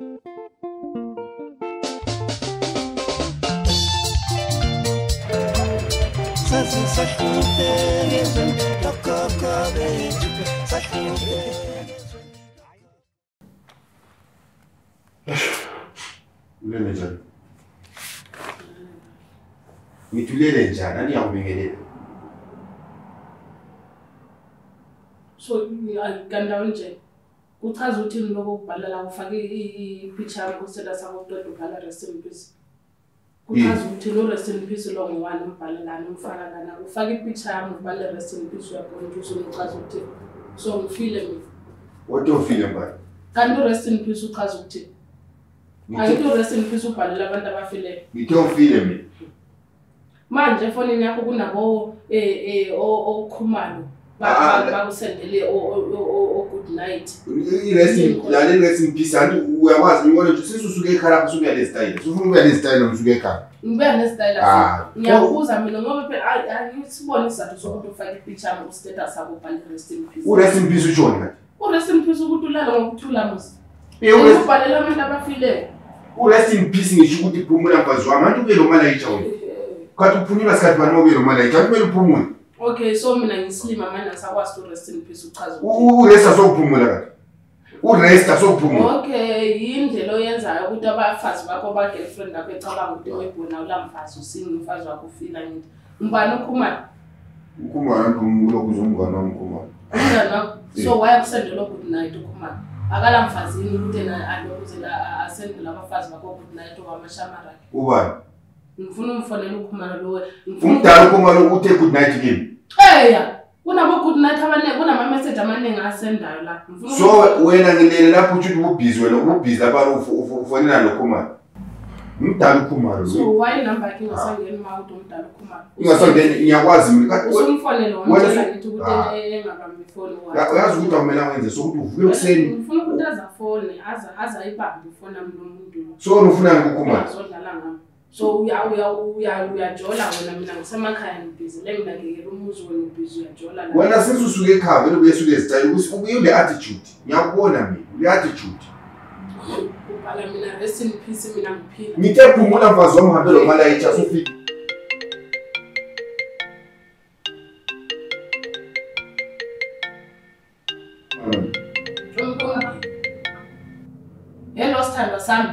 Ne Mitülere canan yavru gele. kuchaza ukuthini lobo kubhala la ufake i-picture kusela sakoqeda ubhala rest in peace kuchaza hmm. ukuthini u-rest in peace lo ngowani umbhala lani umfaka lana ufake i-picture yami ubhale rest in peace uyabona ukuthi usenichaza ukuthini so ngifile mina kanti u-rest in peace uchaza ukuthini angithi u-rest in peace ubhalele abantu abafileyo ngithe ufile mina manje efonini yakho kunabo um okhumalo eh, eh, lalela ukuthi ngiphise anti uyakwazi mibona nje sise usuke ekhala kho suke uyanezitayile sufuna ukuya nezitayile nosuke ekhala ngibuya nezitayileniyakuza ah, mina ngoba phelasibone isizathu sokuthi ufake ipicture yami ustatus ako ubhale i-resting peace u-resting peace ushoni kae u-resting peace ukuthi ulale ngokuthula mos eh, ubhalela abantu abafileyo u-resting peace ngisho ukuthi iphumula ngibaziwami anti ubuye lo malayitha wena kathi uphunyulwa sikhathi bani uma ubuye lo malayitha anti kumele uphumule okay so mina ngisilima manje asakwazi urest in peace uchazaurest asokuphumula kae urest asokuphumula okay yindlela oyenzayo ukuthi abafazi bakho ba-girlfriend akho ecabanga ukuthi webona ulamfazi usini umfazi wakho ufila ngit mbani ukhumane ukhumane ulokuze umngane wami ukhumane umngane wakho eh. so why akusendela good night ukhumane akalamfazini ukuthi ena alokuzela asendela abafazi bakho good night owamashamarake ubani ngifuna umfonela ukhumane lowe umdala ukhumane uthe good night kimi eya kunabogoodnight abaningi kunamameseji amaningi asendayo lapho so wena ngilele lapho utsho uthi ubhizi wena ubhizi abantu ufonela nokhumalo umdala ukhumalo so why number ke ngasangeni uma kuthi umdala ukhumalo ungasangeni ngiyakwazi mina usumfonele wona ukuthi ah. e-, engakamifoni wayo yazi ukuthi akumele awenze sokuthi uvuke ekuseni ngifuna ukuthi aza fone aza ayibambe ifoni ami lo muntu so nofuna ukukhumala so uyajola wena mina ngisemakhaya ngibhizile mina ngiyela umuzi wena ubhizi uyajola wena since usuke ekhaya vele ubuye suke ezitayile ukuthi ubuye ule attitude ngiyakubona mina ule attitude ubhala mina rest in peace mina ngiphila ngithe phumula mfazi wami uhambe lo malayitsha sufike Hello sithandwa sami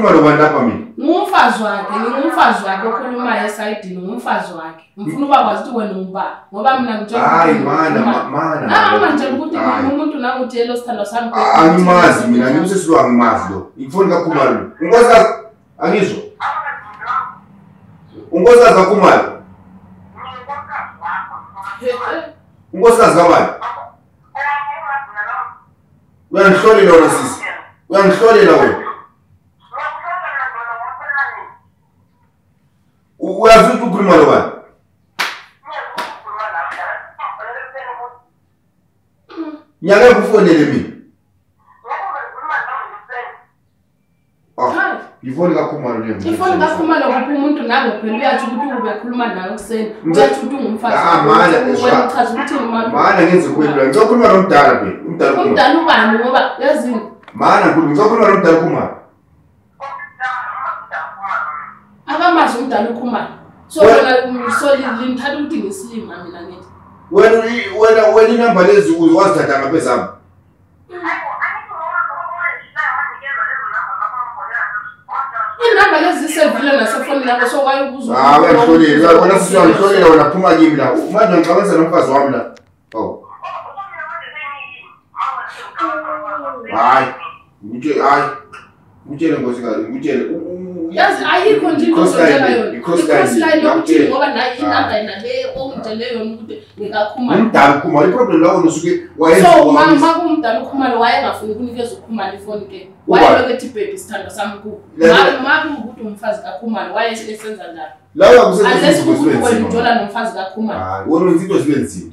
ukhuluma lobantu apha mina ngumfazi wakhe ngingumfazi wakhe okhulumayo esayidini ngumfazi wakhe ngifuna uba kwazi ukuthi wena uba ngoba mina hayi mana mana ama nje ukuthi umuntu nanguthi yelo sithando sami angimazi mina ngimsisi lo angimazi lo ngifuni kakhumalo lo unkosikazi angizwa unkosikazi kakhumalo unkosikazi kabani uyangihlolela wena sisi uyangihlolela wena nyanga ikufonele mina ah, ifoni kakhumaloifoni kakhumalo kuphi umuntu nabe phela uyatho ukuthi ubekhuluma nayo ekuseni uyatho ukuthi ungumfaziuchaza ah, ukuthi mana ngenze kwelula ngizokhuluma nomdala phela umdala ubani ngoba yazini mana nkulu ngizokhuluma nomdala ukhumalo akamazi umdala ukhumalo so sso linithatha ukuthi ngisilima mina ngithi wena wena inamba lezi wazithatha ngapha ezama ahlolelwena sisangihlolela wena phuma kimi la manje angixabanisa nomfazi wami la o hayi hayi utshele ngosikazi utshele yazi ayikho nje ngoba ah. problem lakho nosuke makumdala ukhumalo wayengafuni kunikeza ukhumala ifoni ke wayebekethi ibhebhi sithando sami kumakungukuthi umfazi kakhumalo waye esenza njani aesikuuwenjola nomfazi kakhumalo wena wenza into zibe nzima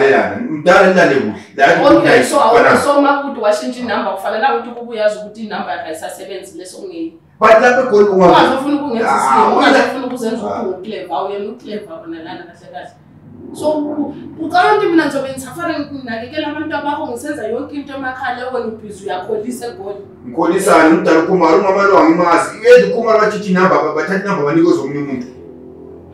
ngiyabhalelana ngidala nilale kuhle okay so uma ukuthi washintsha inumber kufanele ukuthi ukube uyazi ukuthi inumber yakayisasebenzi leso ungeni but lapho egoli ungazofuna ukungenzaungazofuna ah, ukuzenza ukuthi ngukleva ah. uyena ukleva ona lana kahle kahle so uqala nto mina njengoba ngisafare nginakekela abantu abakho ngisenza yonke into emakhaya leyona ubhizi uyakholisa egoli ngikholisani umdala ukhumala ungamali wangimazi yenza ukhumala bathitha inumber bathatha inumber banikeza omunye umuntu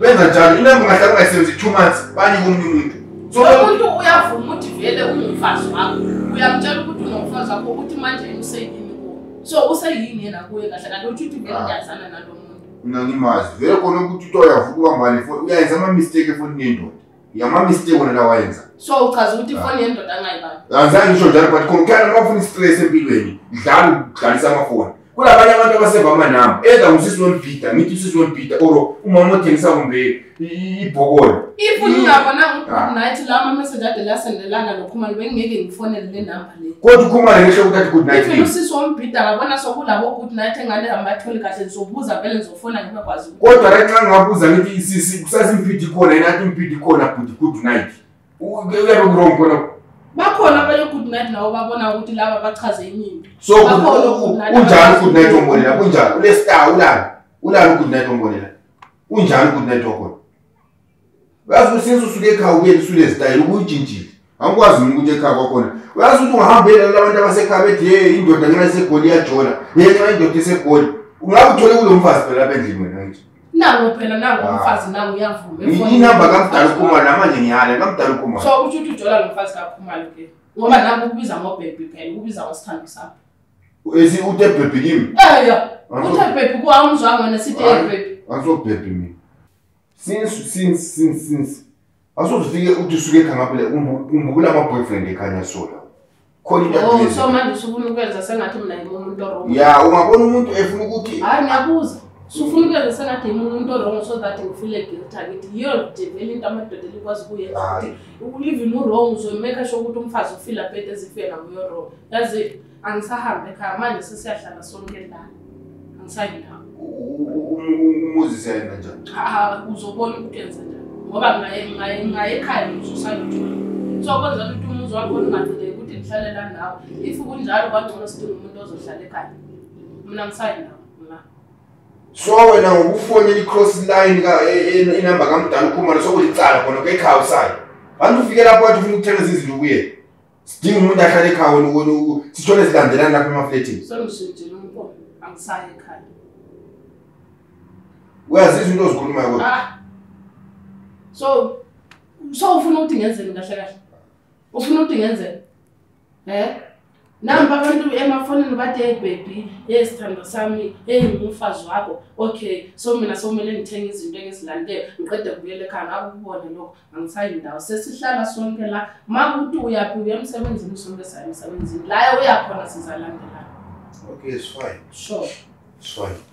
benza njalo inumber ngahlala ungayisebenzi two months banike omunye umuntu so umuntu uyavuma ukuthi vele ungumfazi wakho uyamtshela ukuthi unomfazi wakho ukuthi manje useyini kuwo so useyini yena kuye kahle kanti utho uthi vele uyazana nalo muntu mna ngimazi vele khona ukuthi uthi uyavuka ubambane fo uyayenza amamisteki efoni yendoda yamamisteki wona la wayenza so uchaza ukuthi ifoni yendoda angayibani anzange ngisho njalo but konkana mafuna i-stress empilweni dlala ukudlalisa amafoni kula banye abantu abasevamanama ether ngusisi nolibida ngithi usisi nolibida or umama othengisa kumbe ibhokolo if ungabonanga ugroup night la amamessage ade lasendelana lokhumalo bengingeke ngifonele le namba le kodwa ukhumaleeoifusise ombida ngabona sokulabo good night engane ambatholi kahle nizobuza vele nizofona ngibekwazi kodwa ranxa ngabuza ngithi isisi kusasimpidi khona enathi impidi khona but good night uyabe kurong khona bakhona abanye good night nawo babona ukuthi laba bachaze inyini so unjani good night ombonela unjani ule star ulani ulani ugood night ombonela unjani ugood night wakhona uyasisinsa usuke ekhaya ubuyeni usule ezitayeli ubuyitshintshile angikwazi mina ukuthi ekhaya kwakhona uyazi ukuthi ungahamba elala abantu abasekhaya bethi ye indoda ngenxa esegoli iyajola ngenxa indoda esegoli ungabe uthole kulo mfazi phela lapha endlini wena ngithi nawo phela nawo ah. umfazi nawo uyavuma inamba kamdala ukhumala namanje ngiyala kamdala ukhumala so ukuthi ujola lo mfazi kaphumala ke ngoba nabo ubiza ngobebhi phela ubiza ngosithandi sakho uthi ebhebhi kimi eya uthi ebhebhi kuwa umzwangwena side ebhebhi angisobhebhi mina since since since since asozifike uthi usuke ekhangaphile umbukula ama-boyfriend ekhanya sola khonya oh, ungabona umuntu efuna ukuthi sufuna ukwenza sengathi yimuntu umuntu orong so that ngifile guilt angithi yiyo jevele into amadoda elikwazi ukuyenza ukuthi even urong uzomake sure ukuthi umfazi ufila bet ezifike nakuyo rong yazi angisahambe ekhaya manje sesiyahlala sonke la angisayinawo umozisi yayenza njani uzobona ukuthi enza njani ngoba ngayekhaya ngizosalutuna so kwenza ukuthi umuzi wakho ningacileke ukuthi ngihlalela nawo if kunjalo kwangcono sidinga umuntu ozohlala ekhaya mina ngisayi nawo ma so wena ngokufonela i-cross line e- e- e- inamba kamdala ukhumane sokulicala khona ko ekhaya usayo bantu ufike lapho wathi ufuna ukuthenga zizinto kuye sidinga umuntu ahlala ekhaya wena sithole zilandelani lapho emafletini so ngisenjela umpo angisayo ekhaya uyazizwa into ozikhuluma kodwa ah. so so ufuna ukuthi ngenzeni kahle kahle ufuna ukuthi ngenzeni um namba abantu emafonini bade ebhebhi yezithando sami eyingumfazi wakho okay so mina somele ngithenga izinto engizilandeyo ngiqede kubuyela ekhaya ngakubone lokho angisayi ndawo sesihlala sonke la ma kuthi uyaphi uya emsebenzini usonke sayo emsebenzini laye uyakhona sizalandelana okay it's fine sure it's fine